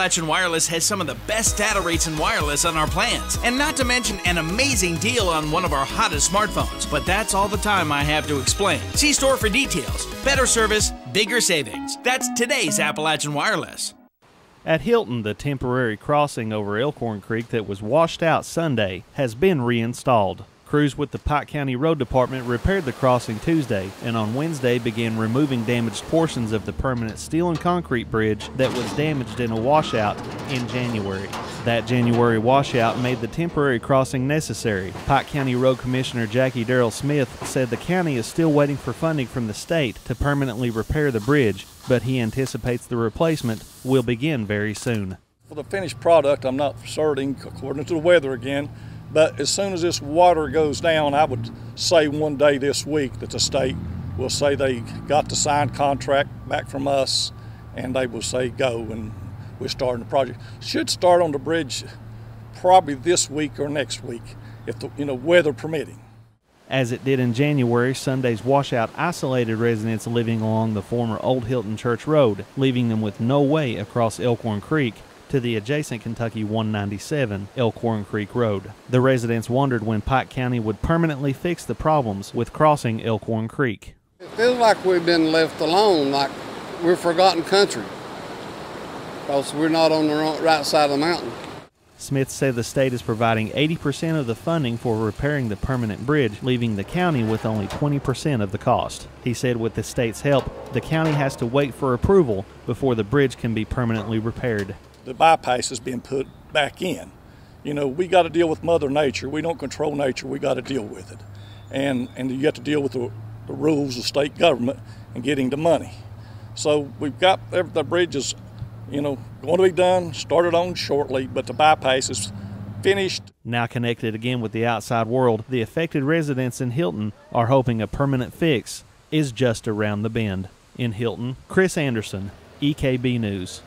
Appalachian Wireless has some of the best data rates in wireless on our plans, and not to mention an amazing deal on one of our hottest smartphones. But that's all the time I have to explain. See store for details. Better service, bigger savings. That's today's Appalachian Wireless. At Hilton, the temporary crossing over Elkhorn Creek that was washed out Sunday has been reinstalled. Crews with the Pike County Road Department repaired the crossing Tuesday and on Wednesday began removing damaged portions of the permanent steel and concrete bridge that was damaged in a washout in January. That January washout made the temporary crossing necessary. Pike County Road Commissioner Jackie Darrell Smith said the county is still waiting for funding from the state to permanently repair the bridge, but he anticipates the replacement will begin very soon. For the finished product, I'm not certain, according to the weather again, but as soon as this water goes down, I would say one day this week that the state will say they got the signed contract back from us and they will say go and we're starting the project. Should start on the bridge probably this week or next week if the you know weather permitting. As it did in January, Sunday's washout isolated residents living along the former Old Hilton Church Road, leaving them with no way across Elkhorn Creek to the adjacent Kentucky 197 Elkhorn Creek Road. The residents wondered when Pike County would permanently fix the problems with crossing Elkhorn Creek. It feels like we've been left alone, like we're forgotten country, because we're not on the right side of the mountain. Smith said the state is providing 80% of the funding for repairing the permanent bridge, leaving the county with only 20% of the cost. He said with the state's help, the county has to wait for approval before the bridge can be permanently repaired the bypass is being put back in. You know, we got to deal with Mother Nature. We don't control nature. We got to deal with it, and and you have to deal with the, the rules of state government and getting the money. So we've got the bridge is, you know, going to be done, started on shortly, but the bypass is finished. Now connected again with the outside world, the affected residents in Hilton are hoping a permanent fix is just around the bend. In Hilton, Chris Anderson, EKB News.